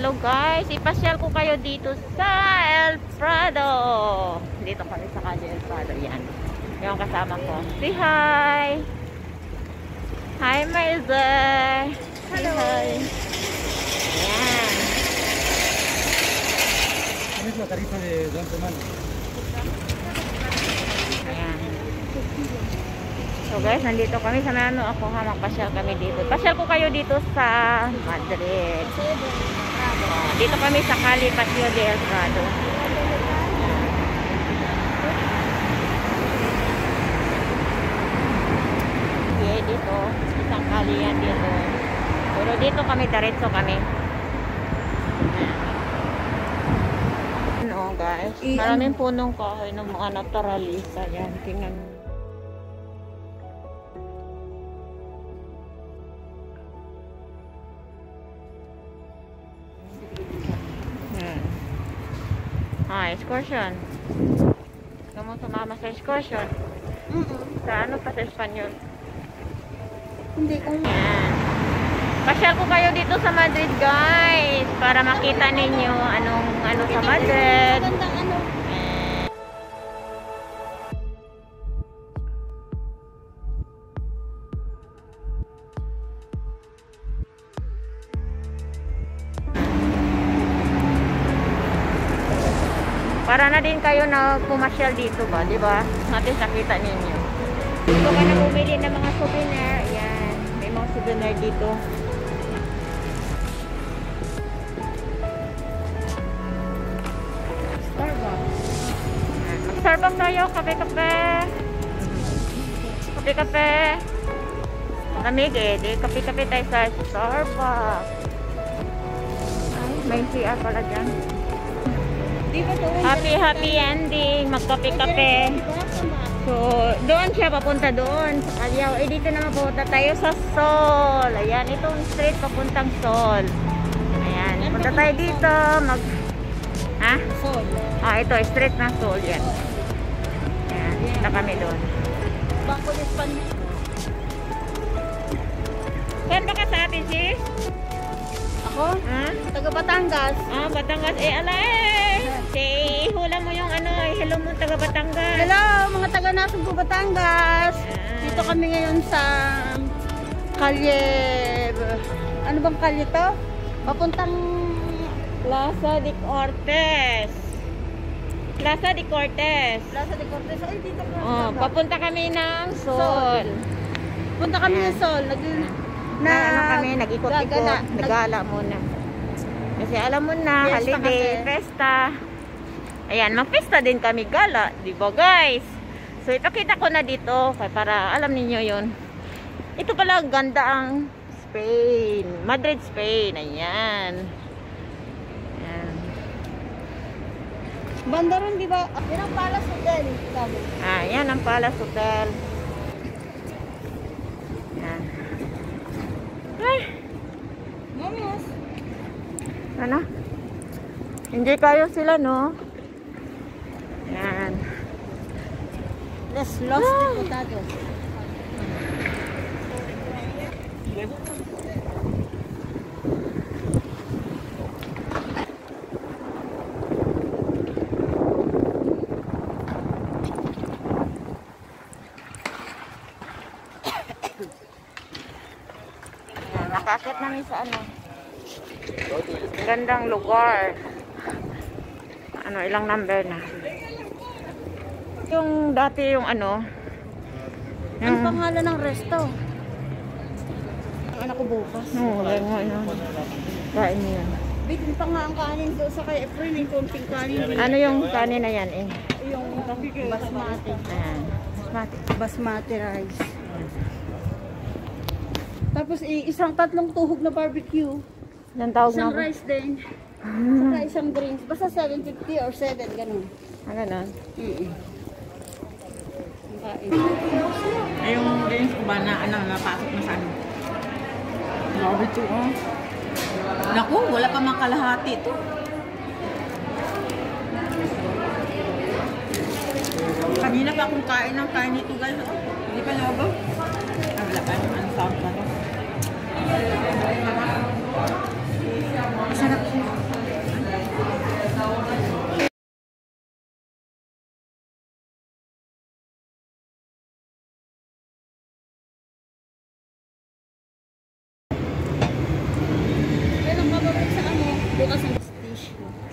Hello guys, ipasyal ko kayo dito sa El Prado. Dito kami sa Calle El Prado. Yan. Yung kasama ko. Say hi! Hi, Maizer! Hello! Hi. Yan. ¿Cuál es la tarifa de dos semanas? Ayan. So guys, nandito kami sa Mano ako ha, magpasyal kami dito. Pasyal ko kayo dito sa Madrid. Dito kami sa Cali Patio de El Prado. Okay, dito. Isang kali yan dito. Pero dito kami, diretso kami. Ano guys, maraming punong kahoy ng mga naturalista. Yan, tingnan mo. Ah, excursion. Gusto mo sumama sa excursion? Sa ano pa sa Espanyol? Hindi ko Yan. Pasyal ko kayo dito sa Madrid, guys. Para makita ninyo anong ano sa Madrid. Magandang ano. Para na din kayo na pumasyal dito ba, di ba? Natin nakita ninyo. Dito ka na bumili ng mga souvenir. Ayan. May mga souvenir dito. Starbucks. Mag-Starbucks tayo. Kape-kape. Kape-kape. Lamig eh. Di kape-kape tayo sa Starbucks. Ay, may CR pala dyan. Happy, happy ending. Magkape-kape. So, doon siya papunta doon sa Calyaw. Eh, dito naman papunta tayo sa Sol. Ayan, itong street papuntang Sol. Ayan, punta tayo dito. Mag... Ha? Sol. Ah, ito, street ng Sol. Yan. Ayan, punta kami doon. Espanya. Saan ba ka sa atin, sis? Ako? Ha? Taga Batangas. Ah, Batangas. Eh, ala eh. Say, hula mo yung ano, eh, hello mo taga Batangas. Hello, mga taga Nasugbu Batangas. Ah. Dito kami ngayon sa kalye... Ano bang kalye to? Papuntang... Plaza de Cortes. Plaza de Cortes. Plaza de Cortes. Ay, dito ka. Oh, papunta kami ng Sol. Punta kami ng Sol. Nag... Na, ano kami, nag-ikot-ikot, nagala muna. Kasi alam mo na, Fiesta holiday, kasi. festa. Ayan, mag-festa din kami gala, di ba guys? So ipakita ko na dito para alam niyo yon. Ito pala ganda ang Spain, Madrid, Spain. Ayan. Ayan. Banda ron, di ba? Yan ang Palace Hotel. Ah, yan ang Palace Hotel. Yan. Ay, Vamos. ano? Hindi kayo sila, no? Yan. Los Los Diputados. Yan, nakakit namin sa ano. Gandang lugar. Ano, ilang number na. Yung dati yung ano. Ano Yung, pangalan ng resto? Ang anak ko bukas. no, yan mo, ano. Kain yan. Bitin pa nga ang kanin doon sa kay Efren, yung konting kanin. Ano yung kanin na yan eh? Yung basmati. Ayan. Basmati. Basmati rice. Tapos i- isang tatlong tuhog na barbecue. Ilang tawag na Isang ako? rice din. Saka isang drinks. Basta 750 or 7, ganun. Na? Mm Kain. Ay, yung games ko ba na, ano, napasok na sa ano? Grabe ito, oh. Naku, wala pa mang kalahati ito. Kanina pa akong kain ng kain nito, guys. Hindi pa labo. Ah, wala pa. Ano sound ba ito?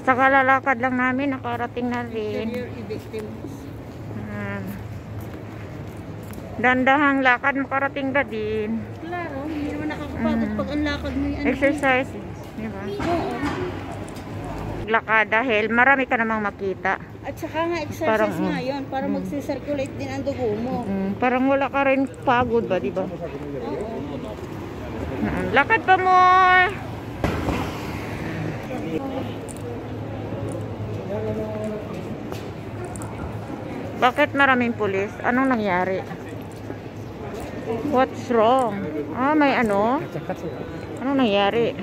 Sa kalalakad lang namin, nakarating na rin. Um, dandahang lakad, makarating ka din lakad mo ano. Exercise, di ba? Oo. Lakad dahil marami ka namang makita. At saka nga exercise Parang, nga mm. yun, para mag-circulate din ang dugo mo. Mm, parang wala ka rin pagod ba, di ba? Oo. Mm, Lakad pa more! Bakit maraming pulis? Anong nangyari? What's wrong? Ah, may ano? Anong nangyari?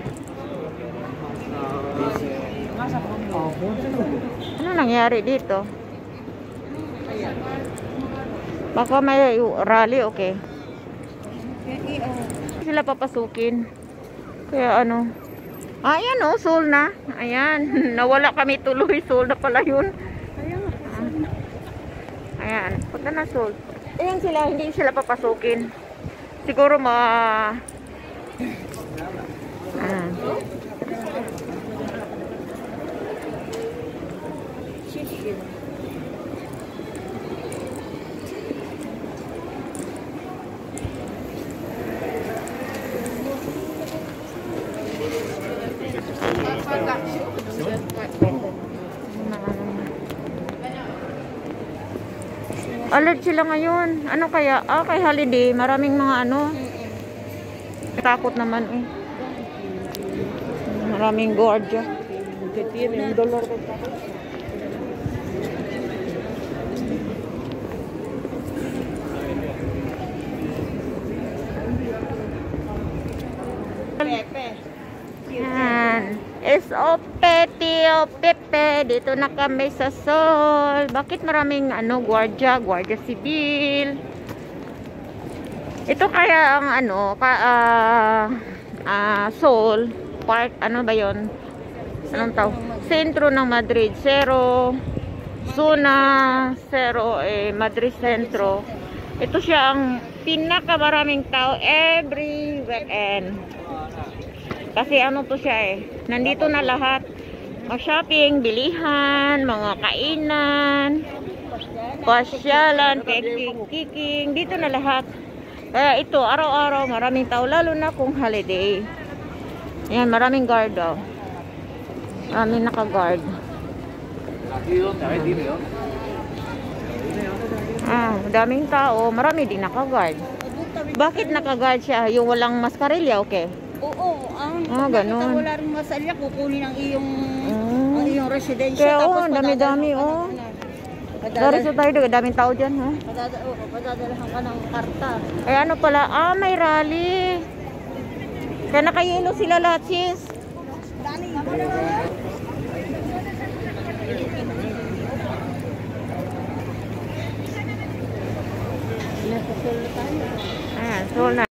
Ano nangyari dito? Baka may rally, okay. Sila papasukin. Kaya ano? Ah, ayan oh, soul na. Ayan, nawala kami tuloy. Soul na pala yun. Ayan, punta na soul. Ayan sila, hindi sila papasukin. Siguro ma... Alert sila ngayon. Ano kaya? Ah, kay holiday. Maraming mga ano. Takot naman eh. Maraming gwardiya. Pepe. Yan. S.O.P. Pepe. Dito na kami sa Sol. Bakit maraming ano, gwardiya, gwardiya sibil. Ito kaya ang ano, ka, ah, ah, Sol, part, ano ba yon? Anong tao? Sentro ng Madrid. Zero, Zona, Zero, eh, Madrid Centro. Ito siya ang pinakamaraming tao every weekend. Kasi ano to siya eh. Nandito na lahat. Mag-shopping, bilihan, mga kainan, pasyalan, kiking, kiking. Dito na lahat. Kaya ito, araw-araw, maraming tao. Lalo na kung holiday. Ayan, maraming guard daw. Maraming naka-guard. Ah, daming tao. Marami din naka-guard. Bakit naka-guard siya? Yung walang mascarilya, okay? Oo, ang Ah, ganun. wala rin masalya, kukunin ang iyong Mm. ang iyong residensya. Kaya, oo, ang dami-dami, ka oh. Dari sa tayo, daming tao dyan, ha? padada- oo, padadalahan ka ng karta. Ay, ano pala? Ah, may rally. Kaya nakayelo sila lahat, sis. Dani, Ayan, so na.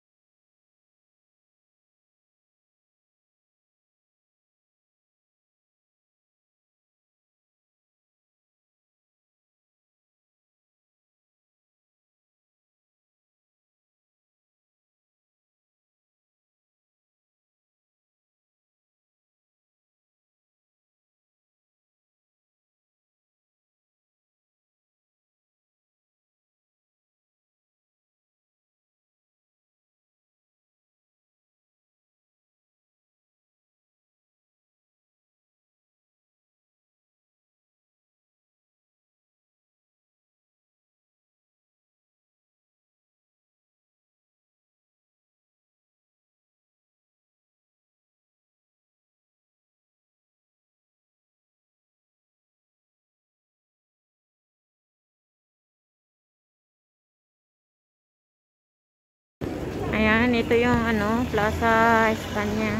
Ayan, ito yung ano, Plaza España.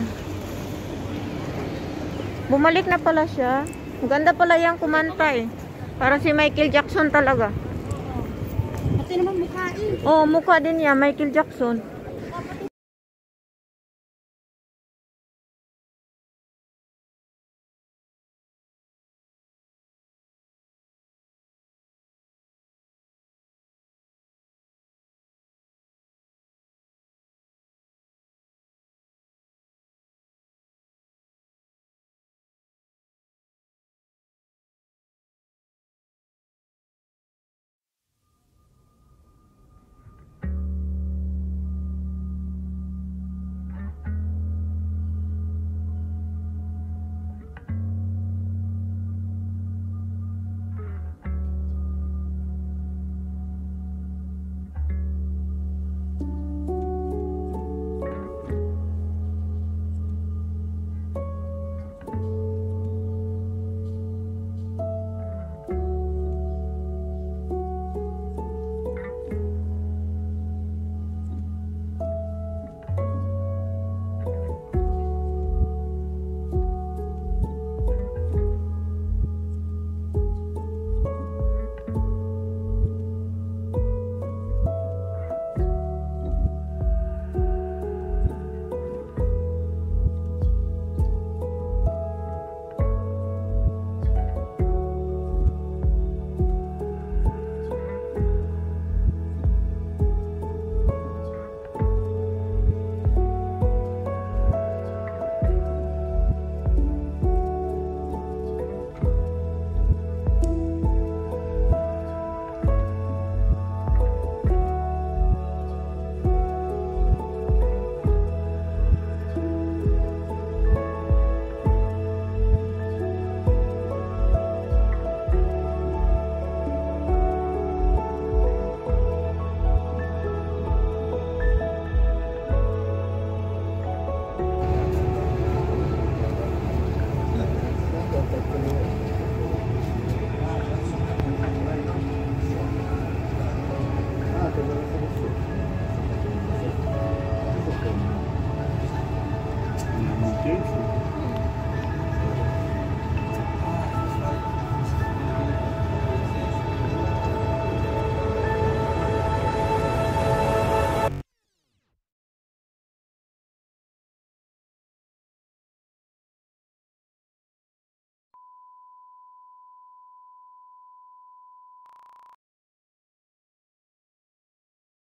Bumalik na pala siya. Ganda pala yung kumanta eh. Parang si Michael Jackson talaga. Pati naman mukha eh. Oh, mukha din niya, Michael Jackson.